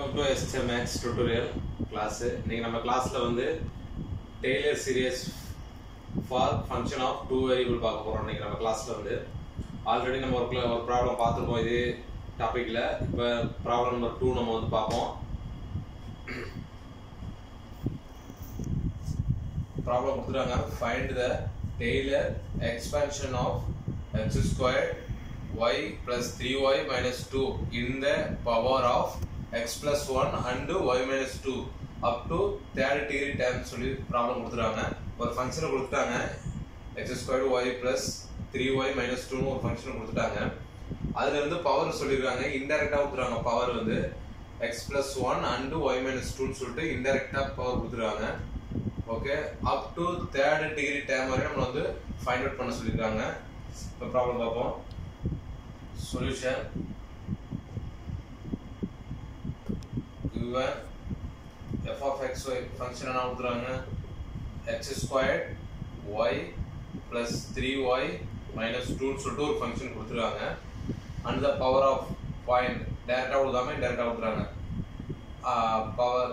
Welcome to STMX tutorial class இன்னைக்கு நம்ம கிளாஸ்ல வந்து Taylor series for function of two variable பார்க்க போகிறோம் இன்றைக்கி நம்ம கிளாஸ்ல வந்து ஆல்ரெடி நம்ம ஒரு ஒரு ப்ராப்ளம் பார்த்துருக்கோம். இது டாப்பிக்கில் இப்போ ப்ராப்ளம் நம்பர் டூ நம்ம வந்து பார்ப்போம். ப்ராப்ளம் கொடுத்துருக்காங்க find the Taylor expansion of X square Y plus three Y minus two in the power of x plus 1 and y minus 2 up to third degree term சொல்லி problem கொடுத்துருக்காங்க ஒரு ஃபங்க்ஷனை கொடுத்துட்டாங்க. X square y plus 3y minus 2 ஒரு function கொடுத்துட்டாங்க. அதுல இருந்து power சொல்லிருக்காங்க. இன்டைரக்டா கொடுத்துருக்காங்க பவர் வந்து. X plus 1 and y minus 2 சொல்லிட்டு இன்டைரக்டா பவர் கொடுத்துருக்காங்க. Okay up to third degree term வரை நம்ம வந்து ஃபைண்ட் அவுட் பண்ண சொல்லியிருக்காங்க இப்போ ப்ராப்ளம் பார்ப்போம். சொல்யூஷன் இவன் f of x y function என்ன கொடுத்துறாங்க x squared y plus three Y minus டூன்னு சொல்லிட்டு ஒரு ஃபங்க்ஷன் கொடுத்துருக்காங்க and the power of point டேரெக்டாக கொடுக்காம டேரெக்டாக கொடுத்துறாங்க பவர்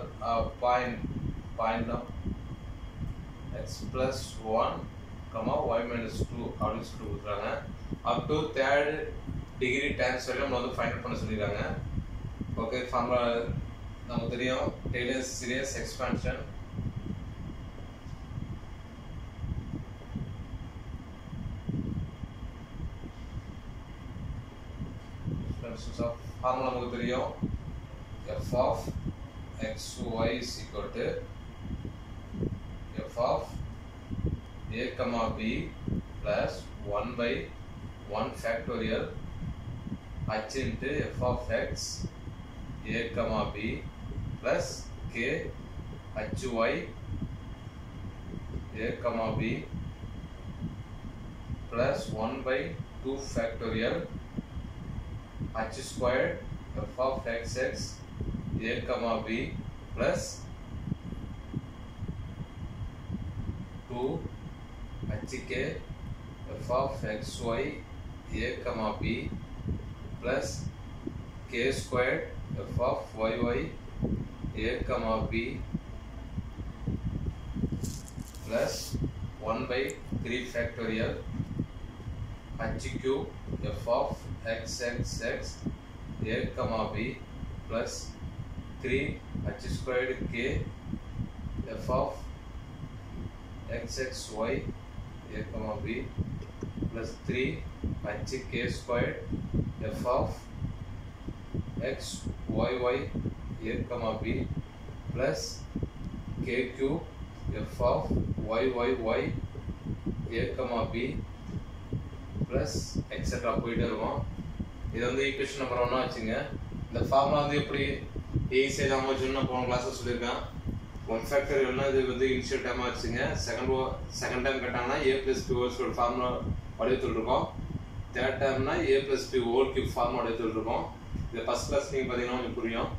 பாயிண்ட் பாயிண்ட் தான். X plus one comma Y minus two அப்படின்னு சொல்லிட்டு கொடுத்துறாங்க up to third degree terms வரையும் நம்ம வந்து ஃபைண்ட் பண்ண சொல்லிடுறாங்க. ஓகே ஃபார்முலா நமக்கு தெரியும் டெய்லர் சீரியஸ் எக்ஸ்பான்ஷன் ஃபார்முலா நமக்கு தெரியும் F of X Y is equal to F of a comma b plus 1 by 1 factorial h into f of x a comma b plus K H Y A comma B plus one by two factorial H square F of X X A comma B plus two H K F of X Y A comma B plus K square F of Y Y a comma b plus 1 by 3 factorial h cube f of xxx a comma b plus 3 h squared k f of xxy a comma b plus 3 h k squared f of x y y a comma b plus k cube f of y y y. A comma b plus etc போயிட்டே இருக்கும். இது வந்து equation number ஒன்றா வச்சுங்க. இந்த formula வந்து எப்படி ஈஸியாக தான் வச்சுன்னு போன கிளாஸில் சொல்லியிருக்கேன். ஒன் ஃபேக்டர் என்ன? இது வந்து இனிஷியல் டைம் வச்சுங்க. செகண்ட் ஓ செகண்ட் டைம் கேட்டாங்கன்னா A plus B whole square formula வடிவத்தில் இருக்கும். தேர்ட் டைம்னா A plus B whole cube form வடிவத்தில் இருக்கும். இது ஃபர்ஸ்ட் கிளாஸ் நீங்கள் பார்த்தீங்கன்னா உங்களுக்கு புரியும்.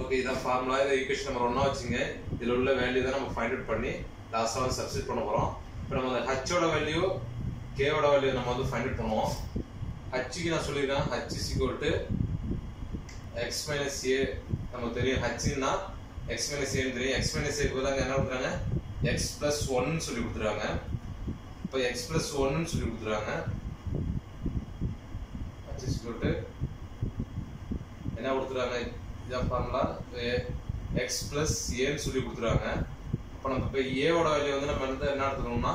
ஓகே இதான் ஃபார்முலா இதை ஈக்குவேஷன் நம்பர் ஒன்றா வச்சுங்க. இதில் உள்ள வேல்யூ தான் நம்ம ஃபைண்ட் அவுட் பண்ணி லாஸ்ட்டாக வந்து சப்ஸ்டிட் பண்ண போகிறோம் இப்போ நம்ம அந்த ஹச்சோட வேல்யூ கேவோட வேல்யூ நம்ம வந்து ஃபைண்ட் அவுட் பண்ணுவோம். ஹச்சுக்கு நான் சொல்லியிருக்கேன் H is equal to X minus A நமக்கு தெரியும். ஹச்சுன்னா எக்ஸ் மைனஸ் ஏன்னு தெரியும். எக்ஸ் மைனஸ் ஏ பதிலாக என்ன கொடுக்குறாங்க? எக்ஸ் ப்ளஸ் ஒன்னு சொல்லி கொடுத்துருக்காங்க இப்போ எக்ஸ் ப்ளஸ் ஒன்னு சொல்லி கொடுத்துருக்காங்க ஹச் இஸ் ஈக்குவல் டு என்ன கொடுத்துருக்காங்க இதான் ஃபார்முலா எக்ஸ் ப்ளஸ் ஏன்னு சொல்லி கொடுத்துருக்காங்க. அப்போ நம்ம இப்போ ஏவோட வேல்யூ வந்து நம்ம வந்து என்ன எடுத்துக்கணும்னா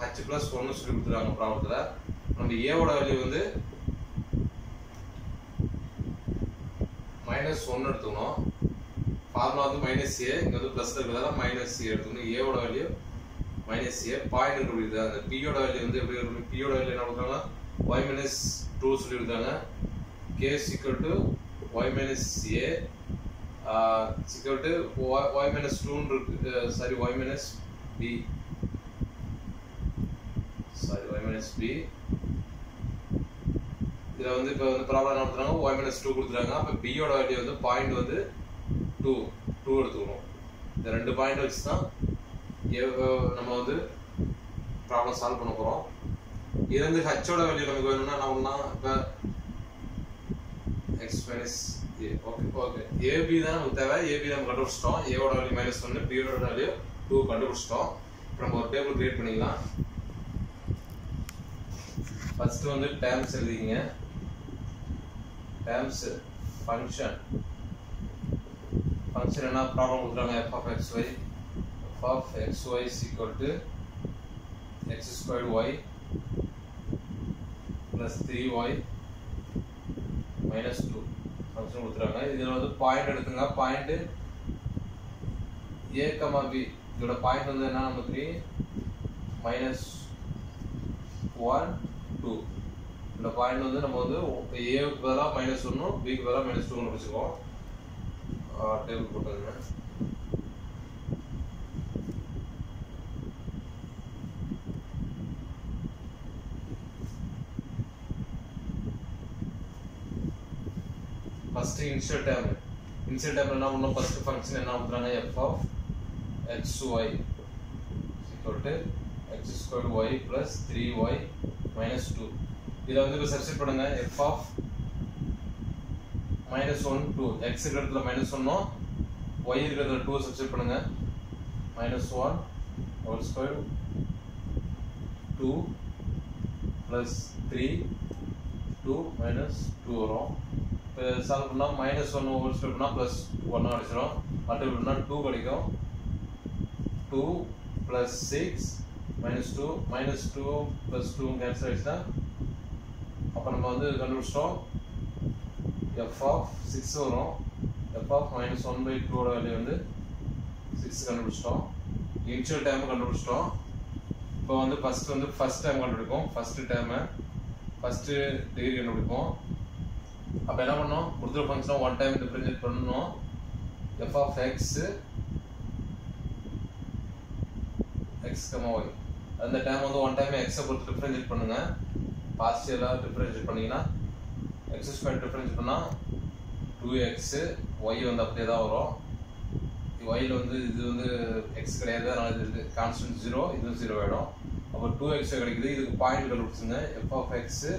ஹச் ப்ளஸ் ஒன்னு சொல்லி கொடுத்துருக்காங்க ப்ராப்ளத்தில் நம்ம ஏவோட வேல்யூ வந்து மைனஸ் ஒன்று எடுத்துக்கணும். ஃபார்முலா வந்து மைனஸ் ஏ இங்கே வந்து ப்ளஸ் இருக்கிறதால மைனஸ் ஏ எடுத்துக்கணும். ஏவோட வேல்யூ மைனஸ் ஏ பாயிண்ட் கண்டுபிடிக்குது அந்த பியோட வேல்யூ வந்து எப்படி இருக்கும் பியோட வேல்யூ என்ன கொடுத்தாங்கன்னா ஒய் மைனஸ் டூ சொல்லி கொடுத்தாங்க கே சிக்கல் டு ஒய் மைனஸ் ஏ சிக்கல் டு ஒய் மைனஸ் டூன்னு இருக்கு sorry Y minus B sorry Y minus B இதில் வந்து இப்போ வந்து ப்ராப்ளம் என்ன கொடுத்துறாங்க ஒய் மைனஸ் டூ கொடுத்துறாங்க அப்போ பியோட வேல்யூ வந்து பாயிண்ட் வந்து டூ டூ எடுத்துக்கணும். இந்த ரெண்டு பாயிண்ட் வச்சு தான் நம்ம வந்து ப்ராப்ளம் சால்வ் பண்ண போகிறோம் இது வந்து ஹச்சோட வேல்யூ நமக்கு வேணும்னா என்ன பண்ணலாம் இப்போ X minus A okay okay AB தான் நமக்கு தேவை. ஏபி நம்ம கண்டுபிடிச்சிட்டோம். ஏவோட வேல்யூ மைனஸ் ஒன்று பியோட வேல்யூ டூ கண்டுபிடிச்சிட்டோம். இப்போ நம்ம ஒரு டேபிள் கிரியேட் பண்ணிக்கலாம். ஃபர்ஸ்ட் வந்து டேம்ஸ் எழுதிங்க டேம்ஸ் ஃபங்க்ஷன் ஃபங்க்ஷன் என்ன? ப்ராப்ளம் கொடுக்குறாங்க. F of X Y F of X Y is equal to X squared Y plus three Y minus two function கொடுத்துருக்காங்க இதில் வந்து பாயிண்ட் எடுத்துங்க. பாயிண்ட்டு ஏ கமா பி இதோட பாயிண்ட் வந்து என்ன நமக்கு மைனஸ் ஒன் டூ இந்த பாயிண்ட் வந்து நம்ம வந்து ஏவுக்கு பதிலாக மைனஸ் ஒன்றும் பிக்கு பதிலாக மைனஸ் டூ ஒன்று வச்சுக்கோம் டேபிள் போட்டுங்க first initial term initial term என்ன பண்ணோம் ஃபர்ஸ்ட் ஃபங்க்ஷன் என்ன பண்ணுறாங்க F of X Y equal to X square Y plus three Y minus two இதில் வந்து இப்போ சப்ஸ்டிட் பண்ணுங்க. F of minus one two X இருக்கிறதுல மைனஸ் ஒன்னும் ஒய் இருக்கிறதுல டூ சப்ஸ்டிட் பண்ணுங்க. Minus one whole square two plus three two minus two வரும். Solve பண்ணால் மைனஸ் ஒன் ஹோல் ஸ்கொயர் பண்ணால் ப்ளஸ் ஒன்று அடிச்சிடும் மல்டிபிள் பண்ணால் டூ கிடைக்கும். Two plus six minus two minus two plus two cancel ஆகிடுச்சுன்னா அப்போ நம்ம வந்து கண்டுபிடிச்சிட்டோம். எஃப் ஆஃப் சிக்ஸ் வரும். F of minus one by டூவோட வேல்யூ வந்து சிக்ஸ் கண்டுபிடிச்சிட்டோம். இனிஷியல் டைம் கண்டுபிடிச்சிட்டோம். இப்போ வந்து ஃபஸ்ட்டு வந்து ஃபர்ஸ்ட் டைம் கண்டுபிடிப்போம். ஃபஸ்ட்டு டைமை ஃபஸ்ட்டு டிகிரி கண்டுபிடிப்போம். அப்போ என்ன பண்ணோம் கொடுத்துருக்க ஃபங்க்ஷனை ஒன் டைம் டிஃப்ரென்ஷியேட் பண்ணணும். F of X X comma Y அந்த டைம் வந்து ஒன் டைம் எக்ஸை பொறுத்து டிஃப்ரென்ஷியேட் பண்ணுங்கள் பாசிட்டிவலாக டிஃப்ரென்ஷியேட் பண்ணிங்கன்னா எக்ஸ் ஸ்கொயர் டிஃப்ரென்ஸ் பண்ணால் டூ எக்ஸு ஒய் வந்து அப்படியே தான் வரும். ஒயில் வந்து இது வந்து எக்ஸ் கிடையாது. அதனால் இது இருக்குது கான்ஸ்டன்ட் ஜீரோ இதுவும் ஜீரோ ஆகிடும் அப்போ டூ எக்ஸ் கிடைக்குது. இதுக்கு point கண்டுபிடிச்சுங்க. F of X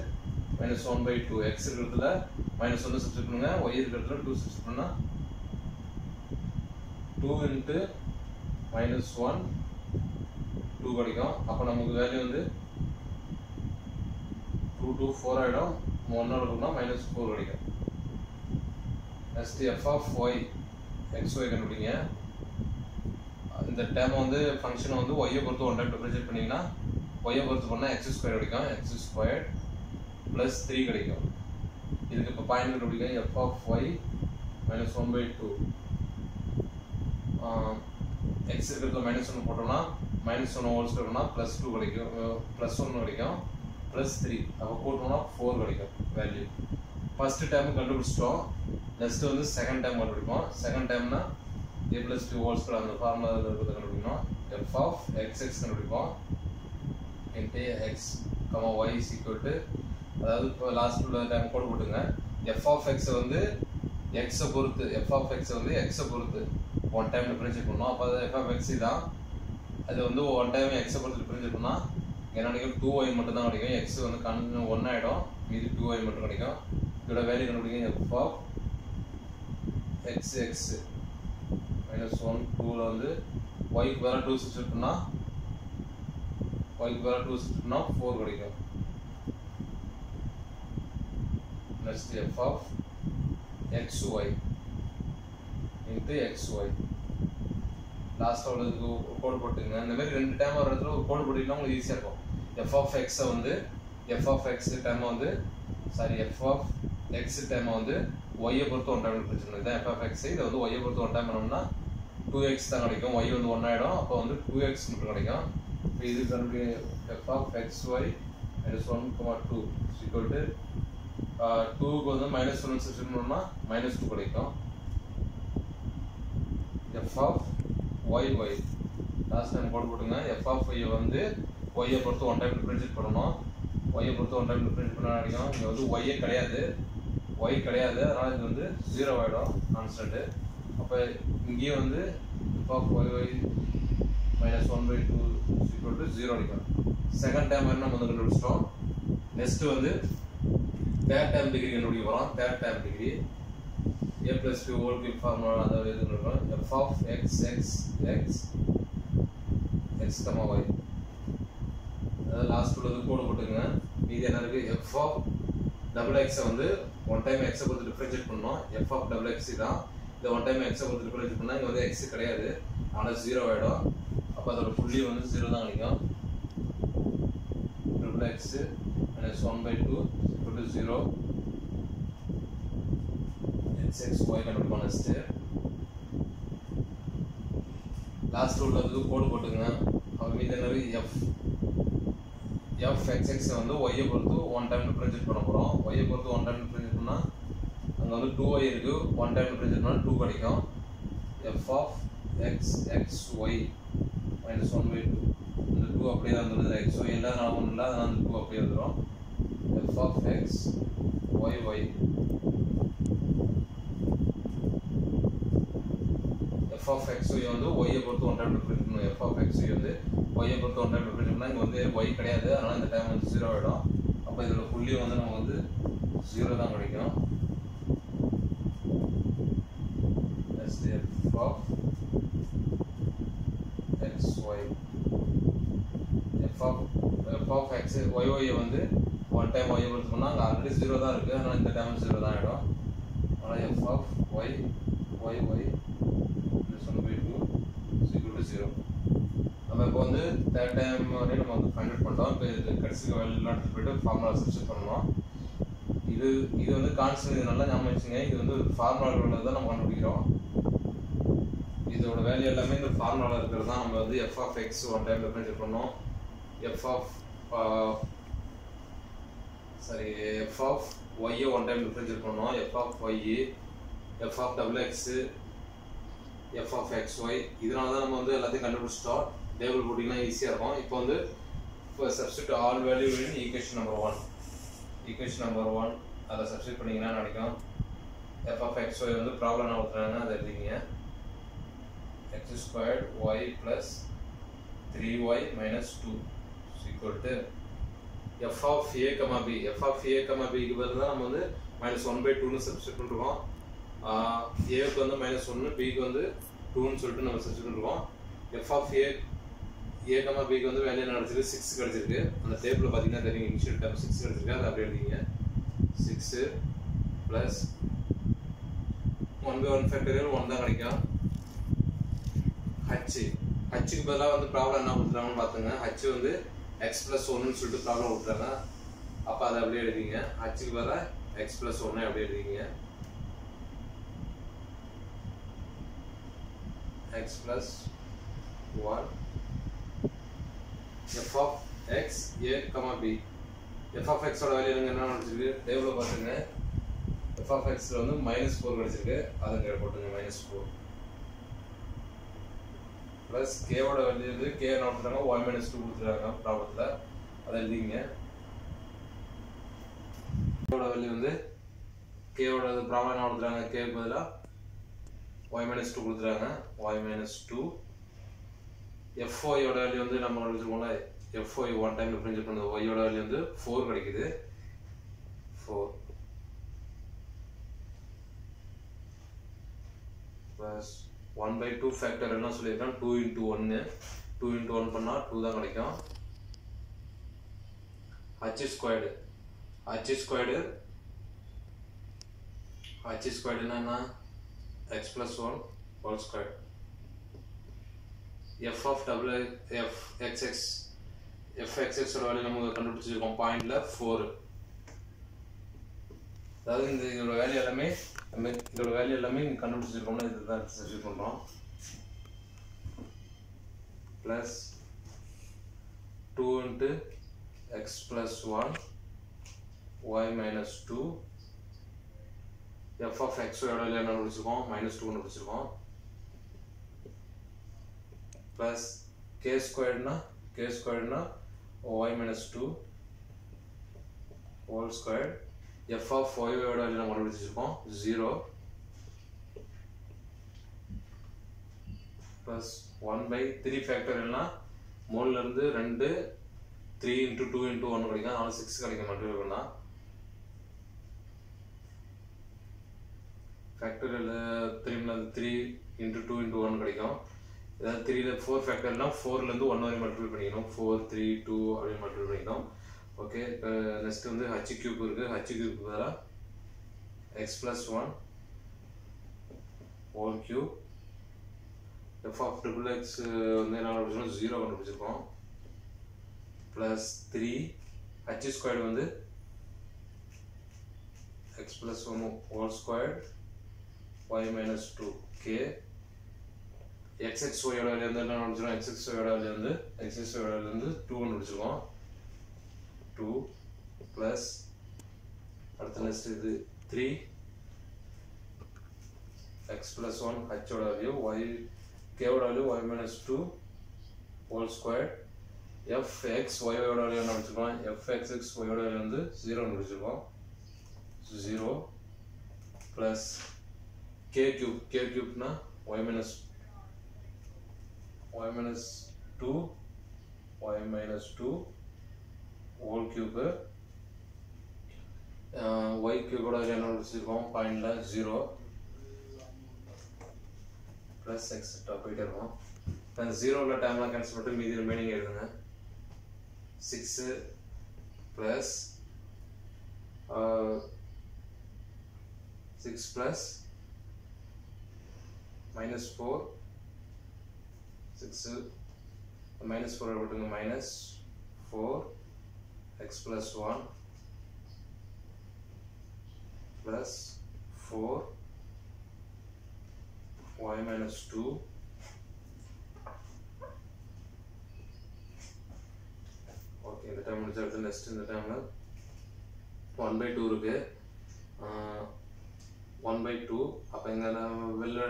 minus one by two X இருக்கிறதுல மைனஸ் ஒன்று சப்ஸ்ட் பண்ணுங்க. ஒய் இருக்கிறதுல டூ சப்ஸ்ட் பண்ணால் two into minus one two கிடைக்கும். அப்போ நமக்கு வேல்யூ வந்து டூ டூ ஃபோர் ஆகிடும் ஒன்னோட இருக்குன்னா மைனஸ் ஃபோர் கிடைக்கும். Next F of Y X Y கண்டுபிடிங்க. இந்த டேம் வந்து ஃபங்க்ஷனை வந்து ஒய்யை பொறுத்து ஒன் டைம் டிஃபரன்ஷியேட் பண்ணிங்கன்னா ஒய்யை பொறுத்து பண்ணால் எக்ஸ் ஸ்கொயர் கிடைக்கும். எக்ஸ் ஸ்கொயர் ப்ளஸ் த்ரீ கிடைக்கும். இதுக்கு இப்போ பாயிண்ட் கண்டுபிடிக்க F of Y minus one by two X இருக்கிறதுல மைனஸ் ஒன்று போட்டோம்னா மைனஸ் ஒன்று ஹோல் ஸ்கொயர்னா ப்ளஸ் டூ கிடைக்கும். ப்ளஸ் ஒன்று கிடைக்கும். ப்ளஸ் த்ரீ அப்போ போட்டோம்னா ஃபோர் கிடைக்கும் வேல்யூ ஃபஸ்ட்டு டைம் கண்டுபிடிச்சிட்டோம். நெக்ஸ்ட் வந்து செகண்ட் டைம் கண்டுபிடிப்போம். செகண்ட் டைம்னா A plus two whole square அந்த ஃபார்முலா இருக்கிறத கண்டுபிடிக்கணும். எஃப் ஆஃப் எக்ஸ் எக்ஸ் கண்டுபிடிப்போம். Into X comma Y is equal to அதாவது இப்போ லாஸ்ட் உள்ள டைம் கோட் போட்டுங்க. எஃப் ஆஃப் எக்ஸ் வந்து எக்ஸை பொறுத்து எஃப் ஆஃப் எக்ஸ் வந்து எக்ஸை பொறுத்து. ஒன் டைம் டிஃபரன்ஷியேட் பண்ணோம் அப்போ அது எஃப் ஆஃப் எக்ஸ் தான். அது வந்து ஒன் டைம் எக்ஸை பொறுத்து டிஃபரன்ஷியேட் பண்ணால் என்ன கிடைக்கும்? டூ ஒய் மட்டும் தான் கிடைக்கும். எக்ஸ் வந்து கண்டினியூ ஒன் ஆகிடும் மீதி டூ ஒய் மட்டும் கிடைக்கும். இதோட வேல்யூ கண்டுபிடிக்கும் F of X X minus one டூவில் வந்து ஒய்க்கு வேறு டூ சிக்ஸ் பண்ணால் ஒய்க்கு வேறு டூ சிக்ஸ் பண்ணால் ஃபோர் கிடைக்கும். Plus f of xy into xy last உள்ளதுக்கு கோடு போட்டுங்க இந்த மாதிரி ரெண்டு டைம் ஒரு இடத்துல ஒரு கோடு போட்டுக்கிட்டா உங்களுக்கு ஈஸியாக இருக்கும். எஃப் ஆஃப் எக்ஸை வந்து எஃப் ஆஃப் எக்ஸ் டைம் வந்து sorry F of X time வந்து ஒய்யை பொறுத்து ஒன் டைம் பிரச்சனை இதுதான் எஃப் ஆஃப் எக்ஸ் இதை வந்து ஒய்யை பொறுத்து ஒன் டைம் பண்ணோம்னா டூ எக்ஸ் தான் கிடைக்கும். ஒய் வந்து ஒன் ஆகிடும் அப்போ வந்து டூ எக்ஸ் மட்டும் கிடைக்கும். இப்போ இது கண்டுபிடி f of x y minus one comma two equal to டூக்கு வந்து மைனஸ் ஒன் சப்ஸ்டிட் பண்ணோம்னா மைனஸ் டூ கிடைக்கும். F of y y last time போட்டு போட்டுங்க. எஃப் ஆஃப் ஒய் வந்து ஒய்யை பொறுத்து ஒன் டைம் டிஃபரன்ஷியேட் பண்ணணும். ஒய்யை பொறுத்து ஒன் டைம் டிஃபரன்ஷியேட் பண்ண கிடைக்கும் இங்கே வந்து ஒய்யே கிடையாது. ஒய் கிடையாது. அதனால் இது வந்து ஜீரோ ஆகிடும் கான்ஸ்டன்ட்டு அப்போ இங்கேயும் வந்து f of y y minus one by two equal to zero அடிக்கணும் செகண்ட் டைம் என்ன நம்ம வந்து கண்டுபிடிச்சிட்டோம். நெக்ஸ்ட் வந்து தேர்ட் டைம் டிகிரி கண்டுபிடிக்க போகிறோம் third time degree a plus two whole cube formula அதை இது பண்ணுறோம் f of x x x x comma y அதாவது லாஸ்ட் உள்ளது கூட போட்டுங்க மீதி என்ன இருக்குது எஃப் ஆஃப் டபுள் எக்ஸை வந்து ஒன் டைம் எக்ஸை பொறுத்து டிஃப்ரென்ஷியேட் பண்ணோம் எஃப் ஆஃப் டபுள் எக்ஸ் தான் இந்த ஒன் டைம் எக்ஸை பொறுத்து டிஃப்ரென்ஷியேட் பண்ணால் இங்கே வந்து எக்ஸ் கிடையாது. ஆனால் ஜீரோ ஆகிடும் அப்போ அதோட புள்ளி வந்து ஜீரோ தான் கிடைக்கும் double x minus one by two to zero x x y கண்டுபிடிப்போம் நெக்ஸ்ட்டு லாஸ்ட் உள்ளது கோடு போட்டுக்கங்க. அப்போ மீது என்னது? எஃப் எஃப் எக்ஸ் எக்ஸ் வந்து ஒய்யை பொறுத்து ஒன் டைம் டிஃப்ரென்ஷியேட் பண்ண போகிறோம் ஒய்யை பொறுத்து ஒன் டைம் டிஃப்ரென்ஷியேட் பண்ணால் அங்கே வந்து டூ ஒய் இருக்குது ஒன் டைம் டிஃப்ரென்ஷியேட் பண்ணால் டூ கிடைக்கும். F of x x y minus one by two இந்த டூ அப்படியே தான் வந்துடுது எக்ஸ் ஒய் இல்லை நான் ஒன்றும் இல்லை அதனால் அந்த டூ அப்படியே வந்துடும் f of x y y f of x y வந்து y பொறுத்து ஒன் டைம் டிஃப்ரென்ஸ் பண்ணணும் எஃப் ஆஃப் வந்து y பொறுத்து ஒன் டைம் டிஃப்ரென்ஸ் பண்ணால் இங்கே வந்து ஒய் கிடையாது. அதனால் இந்த டைம் வந்து ஜீரோ ஆகிடும் அப்போ இதோட புள்ளி வந்து நமக்கு வந்து ஜீரோ தான் கிடைக்கும் That's the f of x y. F of f of x y y வந்து ஒன் டைம் ஒய் பொறுத்து பண்ணால் அங்கே ஆல்ரெடி ஜீரோ தான் இருக்குது அதனால் இந்த டைம் ஜீரோ தான் ஆகிடும் அதனால் f of y y y plus 1 by 2 is equal to 0 நம்ம இப்போ வந்து தேர்ட் டைம் வரையும் நம்ம வந்து ஃபைண்ட் அவுட் பண்ணிட்டோம். இப்போ இது கடைசிக்கு வெளியில் எடுத்துகிட்டு போயிட்டு ஃபார்முலா சர்ச் பண்ணணும். இது இது வந்து கான்ஸ்டன்ட் இது நல்லா ஞாபகம் வச்சுங்க. இது வந்து ஃபார்முலா உள்ளது தான் நம்ம கண்டுபிடிக்கிறோம். இதோட வேல்யூ எல்லாமே இந்த ஃபார்முலாவில் இருக்கிறது தான். நம்ம வந்து f of x one time differentiate பண்ணோம் எஃப் ஆஃப் சரி எஃப் ஆஃப் ஒய்யை ஒன் டைம் டிஃபரன்ஷியேட் பண்ணோம் f of y f of double x f of x y இதனால தான் நம்ம வந்து எல்லாத்தையும் கண்டுபிடிச்சிட்டோம். டேபிள் போட்டிங்கன்னா ஈஸியாக இருக்கும். இப்போ வந்து இப்போ substitute all value in equation number one equation number one அதை சப்ஸ்டியூட் பண்ணிங்கன்னா நினைக்கும் எஃப் ஆஃப் எக்ஸ் ஒய் வந்து ப்ராப்ளம் நான் கொடுத்துறாங்க அதை எழுதிங்க x squared y plus three y minus two equal to f of a comma b f of a comma பிக்கு பதில் தான் நம்ம வந்து மைனஸ் ஒன் பை டூன்னு சப்ஸ்டியூட் பண்ணிருக்கோம். ஏக்கு வந்து மைனஸ் ஒன்று பிக்கு வந்து டூன்னு சொல்லிட்டு நம்ம சப்ஸ்டியூட் பண்ணிருக்கோம். F of a a comma பிக்கு வந்து வேல்யூ என்ன கிடச்சிருக்கு? சிக்ஸ் கிடச்சிருக்கு. அந்த டேபிளில் பார்த்தீங்கன்னா தெரியும். இனிஷியல் டைம் சிக்ஸ் கிடச்சிருக்கு. அதை அப்படியே எழுதிங்க. Six plus one by one factorial one தான் கிடைக்கும். ஹச்சு ஹச்சுக்கு பதிலாக வந்து ப்ராப்ளம் என்ன கொடுத்துருக்காங்கன்னு பார்த்துங்க. ஹச்சு வந்து எக்ஸ் ப்ளஸ் ஒன்றுன்னு சொல்லிட்டு ப்ராப்ளம் கொடுத்துறாங்க அப்போ அதை அப்படியே எழுதிங்க. ஹச்சுக்கு வர எக்ஸ் ப்ளஸ் ஒன்று அப்படியே எழுதிங்க. X plus one f of x a comma b f of எக்ஸோட வேல்யூ எனக்கு என்ன நினச்சிருக்கு. டேபிளில் பார்த்துங்க எஃப் ஆஃப் எக்ஸில் வந்து மைனஸ் ஃபோர் கிடச்சிருக்கு. அதை இங்கே போட்டுங்க மைனஸ் ஃபோர் ப்ளஸ் கேவோட வேல்யூ வந்து கே என்ன கொடுத்துருக்காங்க ஒய் மைனஸ் டூ கொடுத்துருக்காங்க ப்ராப்ளத்தில் அதை எழுதிங்க. கேவோட வேல்யூ வந்து கேவோட ப்ராப்ளம் என்ன கொடுத்துருக்காங்க? கேக்கு பதிலாக ஒய் மைனஸ் டூ கொடுத்துருக்காங்க. ஒய் மைனஸ் டூ எஃப்ஓயோட வேல்யூ வந்து நம்ம வச்சுருக்கோம்ல எஃப்ஒய் ஒன் டைம் டிஃபரன்ஷியேட் பண்ணுது. ஒய்யோட வேல்யூ வந்து ஃபோர் கிடைக்குது. Four plus one by two factor என்ன சொல்லியிருக்கேன்? டூ இன்ட்டு ஒன்று டூ இன்ட்டு ஒன் பண்ணால் டூ தான் கிடைக்கும். H squared h squared h ஸ்கொயர்டுனா என்ன? X plus one whole squared f of double f x x f எக்ஸ்எக்ஸோட value நம்ம கண்டுபிடிச்சிருக்கோம். பாயிண்ட்ல ஃபோர் அதாவது இந்த இதோட வேல்யூ எல்லாமே இதோட வேல்யூ எல்லாமே இங்கே கண்டுபிடிச்சிருக்கோம்னா இதுதான் சப்ஸ்டியூட் பண்ணுறோம் plus two into x plus one y minus two f of எக்ஸோட வேல்யூ என்ன பிடிச்சிருக்கோம் மைனஸ் டூ கண்டுபிடிச்சிருக்கோம். Plus k squared k k squared na y minus 2 f of ஃபைவோட value நம்ம கண்டுபிடிச்சிருக்கோம் zero plus one by three ஃபேக்டர்னா மூணுலேருந்து ரெண்டு three into two into ஒன்று கிடைக்கும். அதனால சிக்ஸ் கிடைக்கும் மல்டிபிள் பண்ணால் ஃபேக்டரியில் த்ரீனால் three into two into one கிடைக்கும். ஏதாவது த்ரீல ஃபோர் ஃபேக்டர்னால் ஃபோர்லேருந்து ஒன் வரையும் மல்டிபிள் பண்ணிக்கணும். ஃபோர் த்ரீ டூ அப்படின்னு மல்டிபிள் பண்ணிக்கணும். ஓகே இப்போ நெக்ஸ்ட் வந்து ஹச் கியூப் இருக்குது ஹச் கியூப் பதிலாக x plus one whole cube f of triple x வந்து என்ன கண்டுபிடிச்சோம்? ஜீரோ கண்டுபிடிச்சிருக்கோம். ப்ளஸ் த்ரீ ஹச் ஸ்கொயர்டு வந்து x plus one whole squared y minus two k x x ஒயோட வேலையிலேருந்து என்ன கண்டுபிடிச்சிருக்கோம்? எக்ஸ்எக்ஸ் ஒயோட வேலையிலேருந்து எக்ஸ்எக்ஸ் ஒயோட வேலையிலேருந்து டூ கண்டுபிடிச்சிருக்கோம். டூ ப்ளஸ் அடுத்த நெக்ஸ்ட் இது த்ரீ எக்ஸ் ப்ளஸ் ஒன் ஹச்சோட value y கேவோட value y minus two whole square f x ஒயோட value என்ன வச்சுருக்கோம் எஃப் எக்ஸ் எக்ஸ் ஒயோட வேல்யூ வந்து ஜீரோன்னு வச்சுருக்கோம் zero plus k cube k கியூப்னா y minus y minus two y minus two whole cube y கியூபோட என்ன வச்சுருக்கோம். பாயிண்டில் zero plus etcetera போயிட்டே இருக்கும். இப்போ ஜீரோவில் டைம்லாம் கேன்சல் பண்ணிட்டு மீதி ரிமைனிங் எழுதுங்க. Six plus six plus minus four six minus four போட்டுங்க. Minus four x plus one plus four y minus 2 okay இந்த டைம் முடிச்ச நெக்ஸ்ட் இந்த டைமில் ஒன் பை டூ இருக்கு. ஒன் பை டூ அப்போ இங்கே வெளில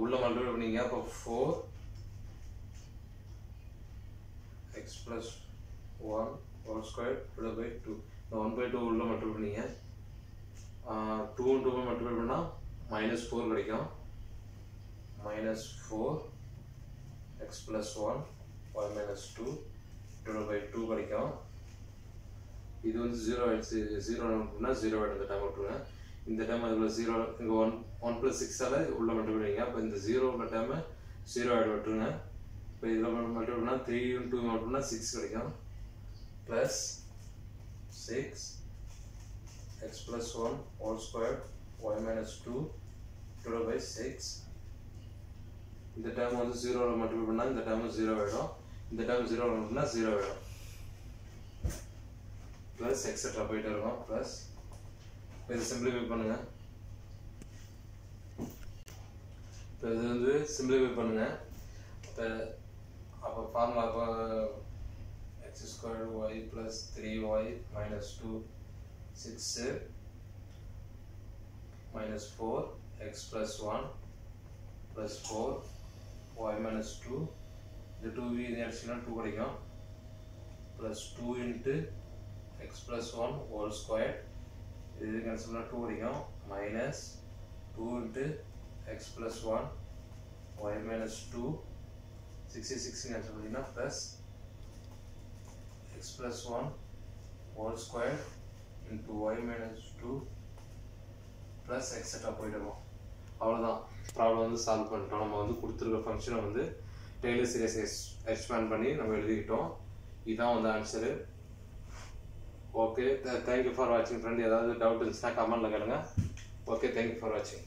உள்ளே மல்டிபிள் பண்ணீங்க. அப்போ four x plus one one square divide by two இந்த ஒன் பை டூ உள்ள மல்டிபிள் பண்ணிங்க. டூ டூ மல்டிபிள் பண்ணால் மைனஸ் ஃபோர் கிடைக்கும். Minus 4 x plus 1 y minus 2 divided by 2 கிடைக்கும். இது வந்து ஜீரோ ஆயிடுச்சு. ஜீரோ அப்படின்னா ஜீரோ ஆயிடும். இந்த டைம் விட்டுருங்க இந்த டைம் அதில் ஜீரோ இங்கே ஒன் ஒன் ப்ளஸ் சிக்ஸால் உள்ள மட்டும் பண்ணுவீங்க அப்போ இந்த ஜீரோ உள்ள டைமு ஜீரோ ஆகிடும் விட்டுருங்க. இப்போ இதில் மட்டும் பண்ணால் த்ரீ டூ மட்டும்னா சிக்ஸ் கிடைக்கும். Plus six x plus one whole square y minus two divide by six இந்த டைம் வந்து ஜீரோவில் மல்டிபிள் பண்ணால் இந்த டைம் ஜீரோ ஆகிடும் இந்த டைம் ஜீரோ மட்டும்னா ஜீரோ ஆகிடும் ப்ளஸ் எக்ஸட்ரா போயிட்டு இருக்கும். ப்ளஸ் இப்போ இது சிம்பிளிஃபை பண்ணுங்கள் இப்போ இது வந்து சிம்பிளிஃபை பண்ணுங்கள் இப்போ அப்போ ஃபார்முலா அப்போ x square y plus three y minus two six minus four x plus one plus four y minus 2 இந்த 2v இது அடிச்சுன்னா 2 கிடைக்கும். Plus 2 into x plus 1 whole square. இது கேன்சல் பண்ணால் 2 கிடைக்கும். Minus 2 into x plus 1 y minus 2 66 cancel பண்ணிங்கன்னா plus x plus 1 whole square into y minus 2 plus etc போயிட்டு இருக்கும் அவ்வளோதான் ப்ராப்ளம் வந்து சால்வ் பண்ணிட்டோம். நம்ம வந்து கொடுத்துருக்க ஃபங்க்ஷனை வந்து டெய்லர் சீரியஸ் எக்ஸ் எக்ஸ்பேண்ட் பண்ணி நம்ம எழுதிக்கிட்டோம். இதுதான் வந்து answer okay thank you for வாட்சிங் ஃப்ரெண்ட் ஏதாவது டவுட் இருந்துச்சுன்னா கமெண்ட்டில் கேளுங்க. ஓகே தேங்க்யூ ஃபார் வாட்சிங்